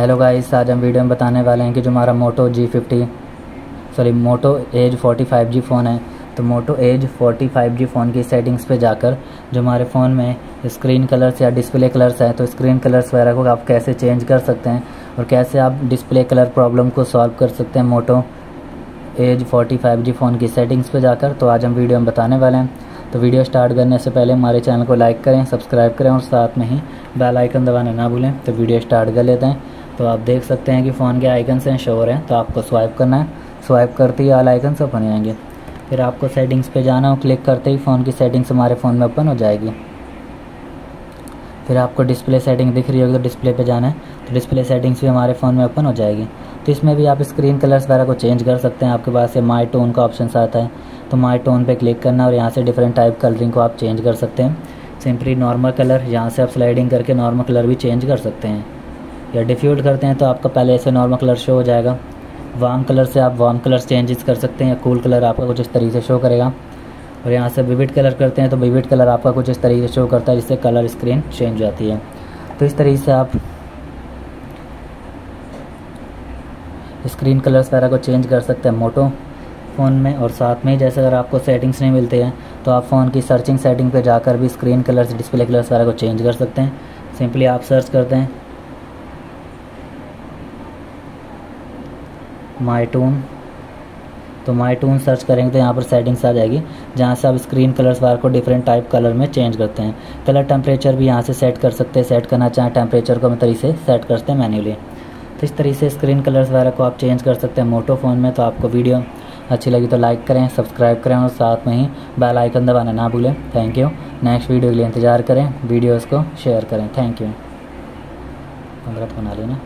Hello guys आज हम video में बताने वाले हैं कि जो हमारा Moto G fifty sorry Moto Edge 45 G phone है तो मोटो एज 45 जी फ़ोन की सेटिंग्स पे जाकर जो हमारे फ़ोन में स्क्रीन कलर्स या डिस्प्ले कलर्स हैं तो स्क्रीन कलर्स वगैरह को आप कैसे चेंज कर सकते हैं और कैसे आप डिस्प्ले कलर प्रॉब्लम को सॉल्व कर सकते हैं मोटो एज 45 जी फ़ोन की सेटिंग्स पे जाकर तो आज हम वीडियो में बताने वाले हैं। तो वीडियो स्टार्ट करने से पहले हमारे चैनल को लाइक करें सब्सक्राइब करें और साथ में ही बेल आइकन दबाना ना भूलें तो वीडियो स्टार्ट कर लेते हैं। तो आप देख सकते हैं कि फ़ोन के आइकन हैं शो हो तो आपको स्वाइप करना है। स्वाइप करते ही ऑल आइकन ओपन हो जाएँगे। फिर आपको सेटिंग्स पे जाना हो क्लिक करते ही फ़ोन की सेटिंग्स हमारे फ़ोन में ओपन हो जाएगी। फिर आपको डिस्प्ले सेटिंग दिख रही होगी तो डिस्प्ले पे जाना है। तो डिस्प्ले सेटिंग्स भी हमारे फ़ोन में ओपन हो जाएगी। तो इसमें भी आप स्क्रीन कलर्स वगैरह को चेंज कर सकते हैं। आपके पास ये माई टोन का ऑप्शन आता है। तो माई टोन पे क्लिक करना और यहाँ से डिफरेंट टाइप कलरिंग को आप चेंज कर सकते हैं। सिंपली नॉर्मल कलर यहाँ से आप स्लाइडिंग करके नॉर्मल कलर भी चेंज कर सकते हैं। या डिफ्यूज करते हैं तो आपका पहले ऐसे नॉर्मल कलर शो हो जाएगा। वार्म कलर से आप वार्म कलर चेंजेस कर सकते हैं या कूल कलर आपका कुछ इस तरीके से शो करेगा। और यहाँ से विविड कलर करते हैं तो विविड कलर आपका कुछ इस तरीके से शो करता है जिससे कलर स्क्रीन चेंज हो जाती है। तो इस तरीके से आप स्क्रीन कलर्स वगैरह को चेंज कर सकते हैं मोटो फ़ोन में और साथ में ही जैसे अगर आपको सेटिंग्स नहीं मिलते हैं तो आप फ़ोन की सर्चिंग सेटिंग पे जाकर भी स्क्रीन कलर्स डिस्प्ले कलर्स वगैरह को चेंज कर सकते हैं। सिंपली आप सर्च करते हैं माई टून तो माई टून सर्च करेंगे तो यहाँ पर सेटिंग्स आ जाएगी, जहाँ से आप स्क्रीन कलर्स वार को डिफरेंट टाइप कलर में चेंज करते हैं। कलर टेम्परेचर भी यहाँ से सेट कर सकते हैं सेट करना चाहें टेम्परेचर को हम तरीके से सेट करते हैं मैन्युअली तो इस तरीके से स्क्रीन कलर्स वगैरह को आप चेंज कर सकते हैं मोटो फ़ोन में तो आपको वीडियो अच्छी लगी तो लाइक करें सब्सक्राइब करें और साथ में ही बेल आइकन दबाना ना भूलें। थैंक यू नेक्स्ट वीडियो के लिए इंतज़ार करें वीडियोज़ को शेयर करें। थैंक यू पंद्रह बना लेना।